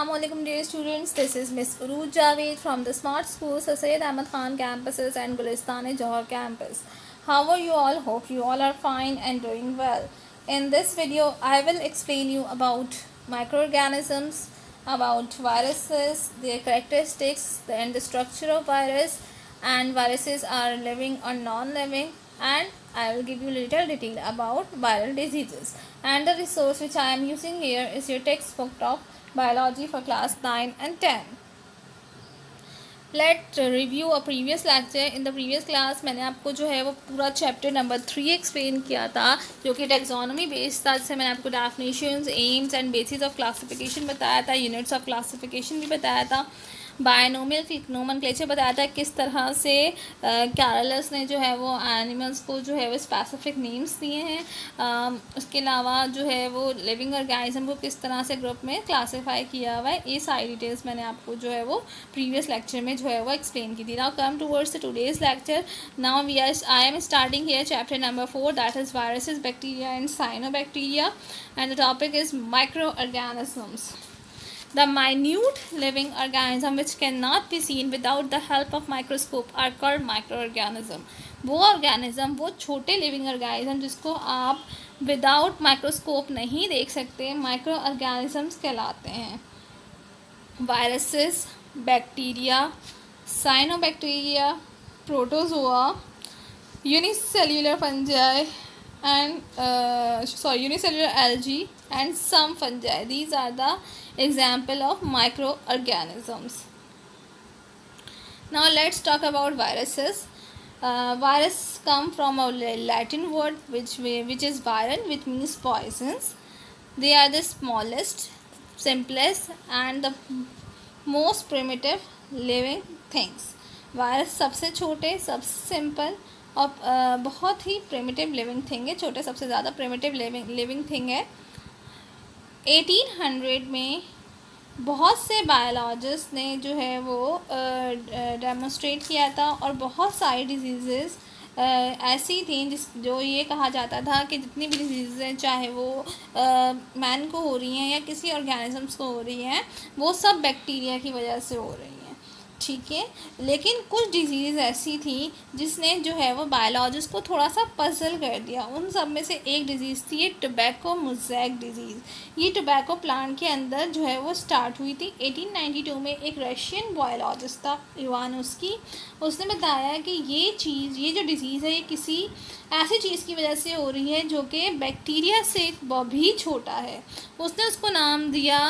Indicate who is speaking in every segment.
Speaker 1: Assalamualaikum dear students. This is Miss Uruj Javed from the Smart School Sayyid Ahmad Khan campuses and Gulistan Johar campus. How are you all? Hope you all are fine and doing well. In this video, I will explain you about microorganisms, about viruses, their characteristics and the structure of virus and viruses are living or non-living and I will give you little detail about viral diseases and the resource which I am using here is your textbook of biology for class 9 and 10 let review a previous lecture in the previous class मैंने आपको जो है वो पूरा chapter number three explain किया था, जो कि टेक्सोनॉमी बेस्ड था। जिससे मैंने आपको definitions aims and basis of classification बताया था यूनिट्स ऑफ़ क्लासिफिकेशन भी बताया था। बायनोमियल नोमन क्लेचर बताया था, किस तरह से कैरलस ने जो है वो एनिमल्स को जो है वो स्पेसिफिक नेम्स दिए हैं। उसके अलावा जो है वो लिविंग ऑर्गेनिज्म को किस तरह से ग्रुप में क्लासीफाई किया हुआ है, ये सारी डिटेल्स मैंने आपको जो है वो प्रीवियस लेक्चर में जो है वो एक्सप्लेन की थी। Now come towards today's lecture now we are I am starting here chapter number four that is viruses bacteria and cyanobacteria and the topic is microorganisms The minute living organism which cannot be seen without the help of microscope are called microorganism. वो organism वो छोटे living organism जिसको आप without microscope नहीं देख सकते micro organisms कहलाते हैं viruses bacteria cyanobacteria protozoa unicellular fungi and uh, sorry unicellular algae and some fungi these are the example of microorganisms now let's talk about viruses uh, virus come from a latin word which which is viral which means poisons they are the smallest simplest and the most primitive living things virus सबसे छोटे सबसे simple और बहुत ही प्रेमिटिव living thing है, छोटे सबसे ज़्यादा प्रेमिटिव living living thing है। 1800 में बहुत से बायोलॉजिस्ट ने जो है वो डेमोस्ट्रेट किया था और बहुत सारी डिज़ीज़ ऐसी थी जिस, जो ये कहा जाता था कि जितनी भी डिज़ीज़ हैं, चाहे वो मैन को हो रही हैं या किसी ऑर्गेनिजम्स को हो रही हैं, वो सब बैक्टीरिया की वजह से हो रही हैं। ठीक है। लेकिन कुछ डिज़ीज़ ऐसी थी जिसने जो है वो बायोलॉजिस्ट को थोड़ा सा पजल कर दिया। उन सब में से एक डिज़ीज़ थी, ये टोबैको मुजैक डिज़ीज़ ये टोबैको प्लांट के अंदर जो है वो स्टार्ट हुई थी। 1892 में एक रशियन बायोलॉजिस्ट था इवान उसकी। उसने बताया कि ये चीज़, ये जो डिज़ीज़ है, ये किसी ऐसी चीज़ की वजह से हो रही है जो कि बैक्टीरिया से भी छोटा है। उसने उसको नाम दिया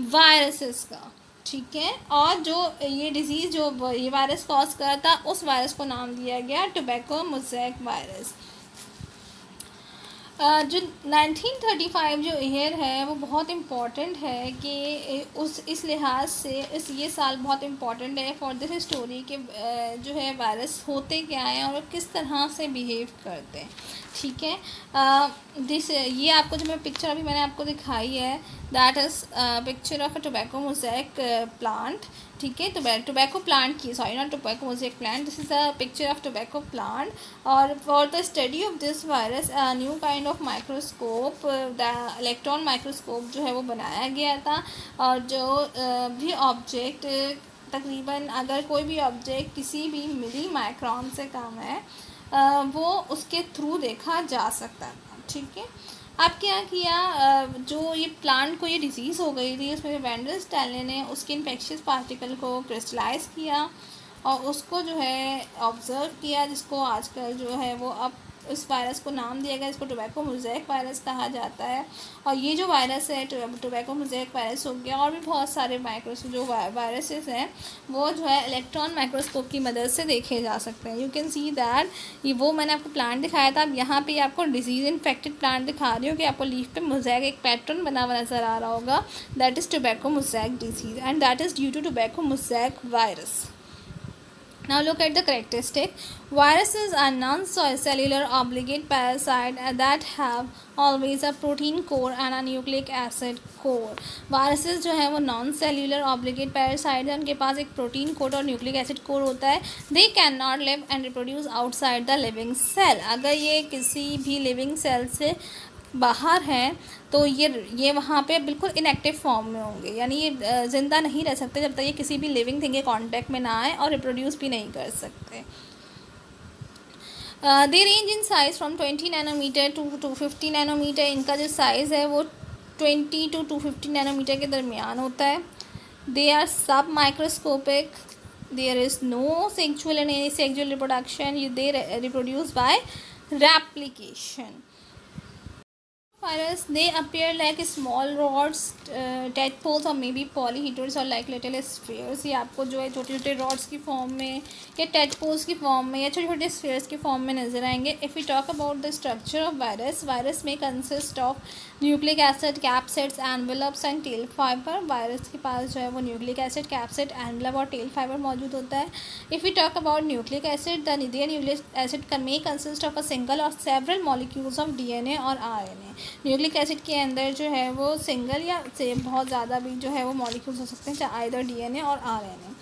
Speaker 1: वायरसेस का। ठीक है। और जो ये डिज़ीज़ जो ये वायरस कॉज करता उस वायरस को नाम दिया गया टोबैको मोजैक वायरस जो 1935 जो ईयर है, वो बहुत इंपॉर्टेंट है कि उस, इस लिहाज से, इस ये साल बहुत इंपॉर्टेंट है फॉर दिस स्टोरी के जो है वायरस होते क्या हैं और किस तरह से बिहेव करते हैं। ठीक है? दिस ये आपको जो मैं पिक्चर अभी मैंने आपको दिखाई है that is picture of a tobacco mosaic plant ठीक है? तो टोबैको प्लांट की sorry not tobacco mosaic plant this is a picture of tobacco plant और for the study of this virus new kind of microscope the electron microscope जो है वो बनाया गया था। और जो uh, भी ऑब्जेक्ट तकरीबन अगर कोई भी ऑब्जेक्ट किसी भी मिली माइक्रॉन से कम है वो उसके थ्रू देखा जा सकता था। ठीक है? अब क्या किया जो ये प्लांट को ये डिज़ीज़ हो गई थी, उसमें वेंडल स्टैले ने, उसके इन्फेक्शियस पार्टिकल को क्रिस्टलाइज किया और उसको जो है ऑब्ज़र्व किया, जिसको आजकल जो है वो अब उस वायरस को नाम दिया गया, इसको टोबैको मुजैक वायरस कहा जाता है। और ये जो वायरस है टोबैको मुजैक वायरस हो गया, और भी बहुत सारे माइक्रोस जो वायरसेस हैं, वो जो है इलेक्ट्रॉन माइक्रोस्कोप की मदद से देखे जा सकते हैं। यू कैन सी दैट ये वो मैंने आपको प्लांट दिखाया था, अब यहाँ पे आपको डिज़ीज़ इन्फेक्टेड प्लांट दिखा रही हूँ कि आपको लीफ पे मुजैक एक पैटर्न बना हुआ नज़र आ रहा होगा। That is tobacco mosaic disease and that is due to tobacco mosaic virus Now look at the characteristic. Viruses are non-cellular obligate parasite that have always a protein core and a nucleic acid core. Viruses जो है वो non-cellular obligate parasite है उनके पास एक protein core और nucleic acid core होता है They cannot live and reproduce outside the living cell. अगर ये किसी भी living cell से बाहर हैं तो ये ये वहाँ पे बिल्कुल इनएक्टिव फॉर्म में होंगे। यानी ये ज़िंदा नहीं रह सकते जब तक ये किसी भी लिविंग थिंग के कांटेक्ट में ना आए और रिप्रोड्यूस भी नहीं कर सकते। They range in size from twenty nanometer to two fifty nanometer इनका जो साइज़ है वो twenty to two fifty nanometer के दरमियान होता है। They are submicroscopic there is no sexual and asexual reproduction they reproduce by replication Virus, they appear like small rods, uh, tadpoles or maybe polyhedrons और like little spheres. ये आपको जो है छोटे छोटे रॉड्स की फॉर्म में या tadpoles की form में या छोटे छोटे spheres की फॉर्म में नज़र आएँगे. If you talk about the structure of virus virus में consist of nucleic acid capsids envelopes and tail fiber virus के पास जो है वो न्यूक्लिक एसिड कैप्सिड एनवेलप और टेल फाइबर मौजूद होता है. If you talk about nucleic acid the neither nucleic acid का may consist of a single or several molecules of DNA or RNA nucleic acid के अंदर जो है वो सिंगल या से बहुत ज़्यादा भी जो है वो मॉलिक्यूल्स हो सकते हैं, चाहे either DNA or RNA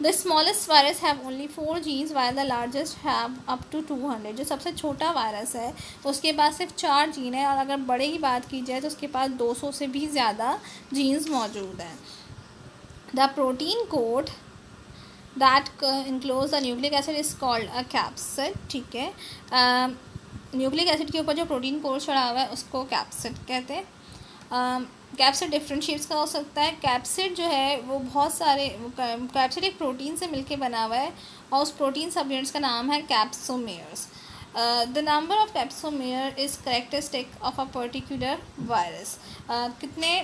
Speaker 1: the smallest virus have only four genes while the largest have up to two hundred जो सबसे छोटा वायरस है, उसके पास सिर्फ़ चार जीन है, और अगर बड़े की बात की जाए तो उसके पास दो सौ से भी ज़्यादा जीन्स मौजूद हैं। The protein coat that enclose the nucleic acid is called a capsid ठीक है? न्यूक्लिक एसिड के ऊपर जो प्रोटीन कोड चढ़ा हुआ है, उसको कैप्सिड कहते हैं। कैप्सिड डिफरेंट शेप्स का हो सकता है। कैप्सिड जो है वो बहुत सारे कैप्सिड एक प्रोटीन से मिलके बना हुआ है और उस प्रोटीन सब यूनिट्स का नाम है capsomeres the number of capsomere is characteristic of a particular virus कितने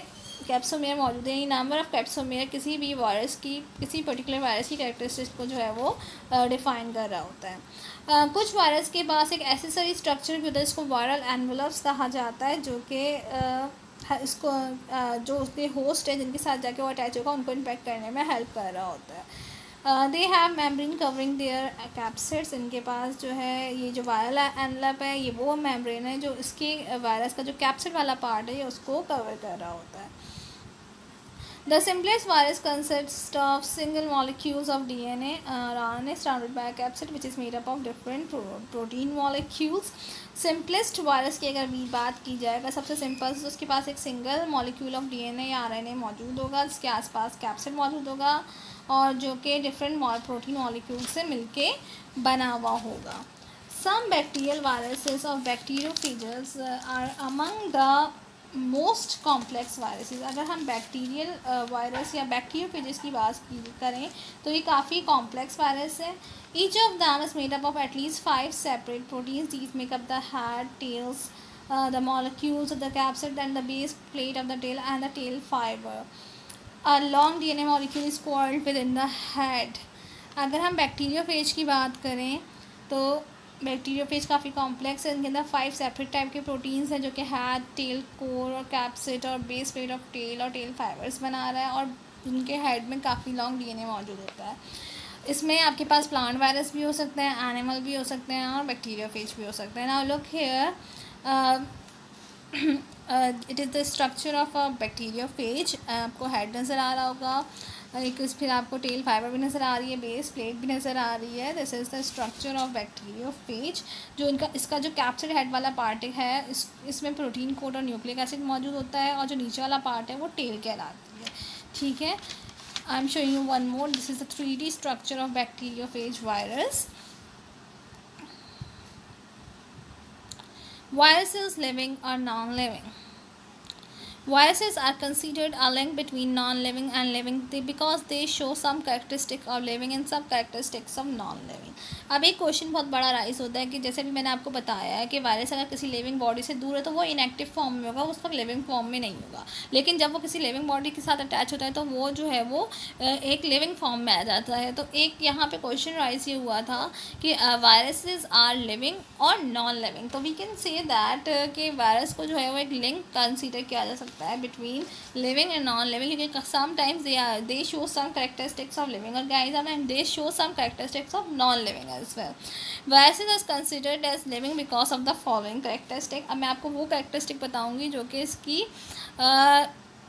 Speaker 1: कैप्सोमेयर मौजूद हैं? नंबर ऑफ़ कैप्सोमेयर किसी भी वायरस की किसी पर्टिकुलर वायरस की करेक्टरिस्टिक को जो है वो डिफ़ाइन uh, कर रहा होता है। Uh, कुछ वायरस के पास एक एसेसरी स्ट्रक्चर की होता है जिसको वायरल एनवलप्स कहा जाता है जो कि uh, इसको जो उसके होस्ट है, जिनके साथ जाके वो अटैच होगा, उनको इम्पेक्ट करने में हेल्प कर रहा होता है। They have membrane covering their capsids इनके पास जो है, ये जो वायरल एनलप है, ये वो मेम्ब्रेन है, जो इसके वायरस का जो कैप्सिड वाला पार्ट है, ये उसको कवर कर रहा होता है। The simplest virus consists of single molecules of DNA uh, RNA surrounded by a capsid which is made up of different pro protein molecules. Simplest virus की अगर बात की जाएगा सबसे सिंपल तो उसके पास एक सिंगल मॉलिक्यूल ऑफ़ डीएनए या आरएनए मौजूद होगा जिसके आसपास कैप्सिड मौजूद होगा और जो कि डिफरेंट प्रोटीन मॉलिक्यूल से मिलके बना हुआ होगा some bacterial viruses of bacteriophages are among the most complex viruses अगर हम बैक्टीरियल वायरस या बैक्टीरियोफेजिस की बात करें तो ये काफ़ी कॉम्प्लेक्स वायरस है। Each of them is made up of at least five separate proteins these make up the head tails the molecules of the capsid and the base plate of the tail and the tail fiber a long D N A molecule is called within the head अगर हम bacteriophage की बात करें तो bacteriophage काफ़ी complex है। इनके अंदर फाइव सेपरेट टाइप के प्रोटीन्स हैं जो कि हैड टेल कोर और कैप्सिट और बेस प्लेट ऑफ़ टेल और टेल फाइबर्स बना रहा है और उनके हेड में काफ़ी लॉन्ग डीएनए मौजूद होता है। इसमें आपके पास प्लांट वायरस भी हो सकते हैं एनिमल भी हो सकते हैं और बैक्टीरियोफेज भी हो सकते हैं। ना look here it is the structure of a bacteriophage आपको हेड नज़र आ रहा होगा। एक फिर आपको टेल फाइबर भी नज़र आ रही है बेस प्लेट भी नज़र आ रही है. This is the structure of bacteriophage जो इनका, इसका जो कैप्चर हेड वाला पार्ट है, इस, इसमें प्रोटीन कोड और न्यूक्लिक एसिड मौजूद होता है और जो नीचे वाला पार्ट है वो टेल कहलाती है. ठीक है? I am showing you one more this is the three D structure of bacteriophage virus viruses living or non-living? Viruses are considered a link between non-living and living because they show some characteristic of living and some characteristics of non-living. अब एक question बहुत बड़ा rise होता है कि जैसे भी मैंने आपको बताया है कि वायरस अगर किसी लिविंग बॉडी से दूर है तो वो इनएक्टिव फॉर्म में होगा, उस वक्त लिविंग फॉर्म में नहीं होगा। लेकिन जब वो किसी लिविंग बॉडी के साथ अटैच होता है तो वो जो है वो एक लिविंग फॉर्म में आ जाता है। तो एक यहाँ पे क्वेश्चन राइज ये हुआ था कि viruses are living or non living तो वी कैन से दैट कि वायरस को जो है वो एक लिंक कंसिडर किया जा सकता सकता है between living and non living क्योंकि sometimes they are they show some characteristics of living organism and they show some characteristics of non living as well virus is considered as living because of the following characteristic अब मैं आपको वो characteristic बताऊँगी जो कि इसकी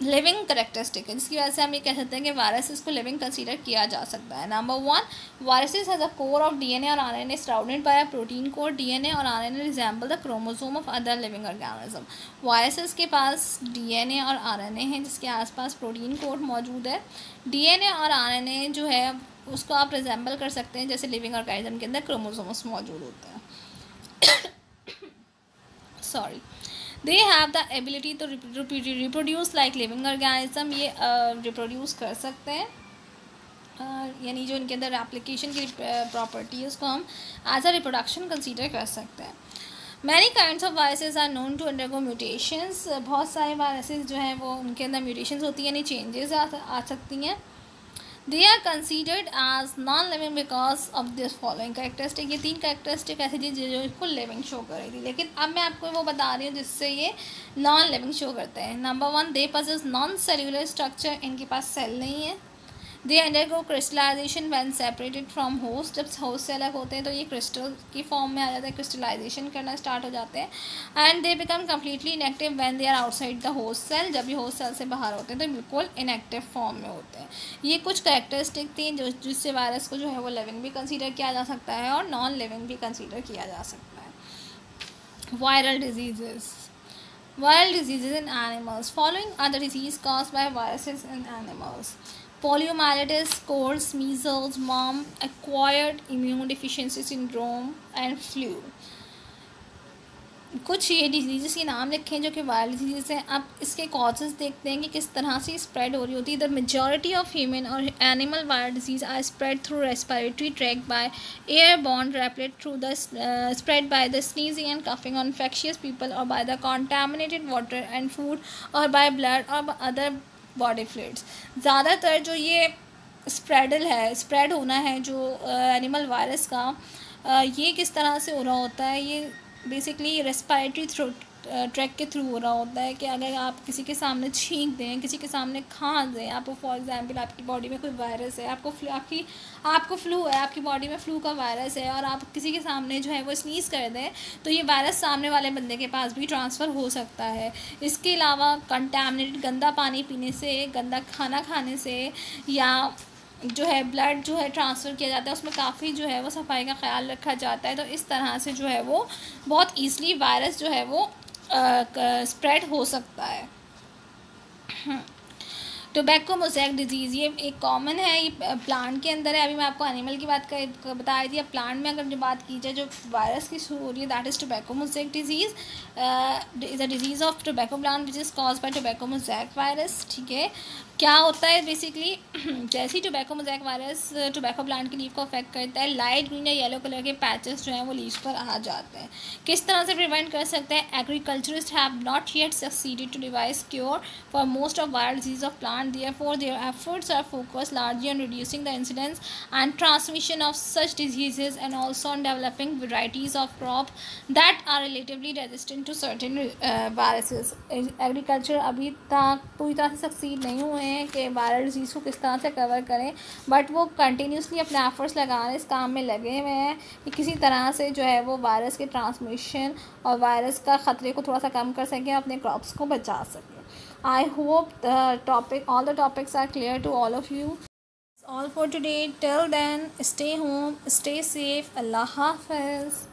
Speaker 1: living characteristic है जिसकी वजह से हम ये कह सकते हैं कि वायरसेस को लिविंग कंसीडर किया जा सकता है। Number one viruses has a core of DNA or RNA surrounded by a protein core DNA or RNA resemble the chromosome of other living organism viruses के पास डीएनए और आरएनए हैं, जिसके आसपास प्रोटीन कोड मौजूद है। डीएनए और RNA जो है, उसको आप रिजेंबल कर सकते हैं, जैसे लिविंग ऑर्गेनिज्म के अंदर क्रोमोसोम्स मौजूद होते हैं। Sorry they have the ability to reproduce like living organism ये रिप्रोड्यूस uh, कर सकते हैं। uh, यानी जो इनके अंदर एप्लीकेशन की प्रॉपर्टी है उसको हम एज अ रिप्रोडक्शन कंसीडर कर सकते हैं। Many kind of viruses are known to undergo mutations बहुत सारे वायरसेज जो हैं वो उनके अंदर म्यूटेशंस होती हैं यानी चेंजेस आ, आ सकती हैं। They are considered as non living because of this following characteristic ये तीन करेक्टरिस्टिक ऐसी थी जो इसको लिविंग शो कर रही थी। लेकिन अब मैं आपको वो बता रही हूँ जिससे ये नॉन लिविंग शो करते हैं। नंबर वन दे पज इज़ नॉन सेल्यूलर स्ट्रक्चर इनके पास सेल नहीं है। They undergo crystallization when separated from host जब होस्ट से अलग होते हैं तो ये क्रिस्टल की फॉर्म में आ जाता है क्रिस्टलाइजेशन करना स्टार्ट हो जाते हैं। And they become completely inactive when they are outside the host cell जब ये होस्ट सेल से बाहर होते हैं तो बिल्कुल इनएक्टिव फॉर्म में होते हैं। ये कुछ करेक्टरिस्टिक थी जो, जिससे वायरस को जो है वो लिविंग भी कंसिडर किया जा सकता है और नॉन लिविंग भी कंसिडर किया जा सकता है। Viral diseases Viral diseases in animals. Following are the disease caused by viruses in. Poliomyelitis, colds, measles, mum, acquired immune deficiency syndrome and flu. कुछ ये डिज़ीज़ के नाम लिखे हैं जो कि वायरल डिज़ीज़ हैं अब इसके कॉजेज़ देखते हैं कि किस तरह से स्प्रेड हो रही होती है द मेजॉरिटी ऑफ़ ह्यूमन और animal viral disease are spread through respiratory tract by airborne droplet through the spread by the sneezing and coughing on infectious people or by the contaminated water and food or by blood or other body fluids ज़्यादातर जो ये स्प्रेडल है spread होना है जो animal virus का ये किस तरह से हो रहा होता है, ये बेसिकली रेस्पायरेटरी थ्रू ट्रैक के थ्रू हो रहा होता है कि अगर आप किसी के सामने छींक दें, किसी के सामने खां दें, आपको फॉर एग्जांपल आपकी बॉडी में कोई वायरस है, आपको फ्लू आपकी, आपको फ्लू है, आपकी बॉडी में फ्लू का वायरस है और आप किसी के सामने जो है वो स्नीज़ कर दें तो ये वायरस सामने वाले बंदे के पास भी ट्रांसफ़र हो सकता है। इसके अलावा कंटेमिनेटेड गंदा पानी पीने से, गंदा खाना खाने से या जो है ब्लड जो है ट्रांसफ़र किया जाता है, उसमें काफ़ी जो है वो सफ़ाई का ख्याल रखा जाता है तो इस तरह से जो है वो बहुत ईज़िली वायरस जो है वो स्प्रेड हो सकता है। टोबैको मोजैक डिज़ीज़ ये एक कॉमन है, ये प्लांट के अंदर है। अभी मैं आपको एनिमल की बात कर बता रही थी। प्लांट में अगर जो बात की जाए, जो वायरस की शुरू हो रही है that is tobacco mosaic disease is a disease of tobacco plant which is cause by tobacco mosaic virus ठीक है? क्या होता है बेसिकली जैसे ही tobacco mosaic virus tobacco plant की लीव को अफेक्ट करता है लाइट ग्रीन या येलो कलर के पैचेस जो हैं वो लीव पर आ जाते हैं। किस तरह से प्रिवेंट कर सकते हैं? Agriculturist have not yet succeeded to devise cure for most of viral disease of plant therefore their efforts are focus largely on reducing the incidence and transmission of such diseases and also on developing varieties of crop that are relatively resistant to certain viruses agriculture अभी तक पूरी तरह से succeed नहीं हुए हैं कि viral disease को किस तरह से कवर करें बट वो कंटिन्यूसली अपने एफर्ट्स लगा रहे इस काम में लगे हुए हैं कि किसी तरह से जो है वो वायरस के ट्रांसमिशन और वायरस का ख़तरे को थोड़ा सा कम कर सकें, अपने क्रॉप्स को बचा सकें। I hope the topic all the topics are clear to all of you all for today. Till then, stay home, stay safe. Allah hafiz.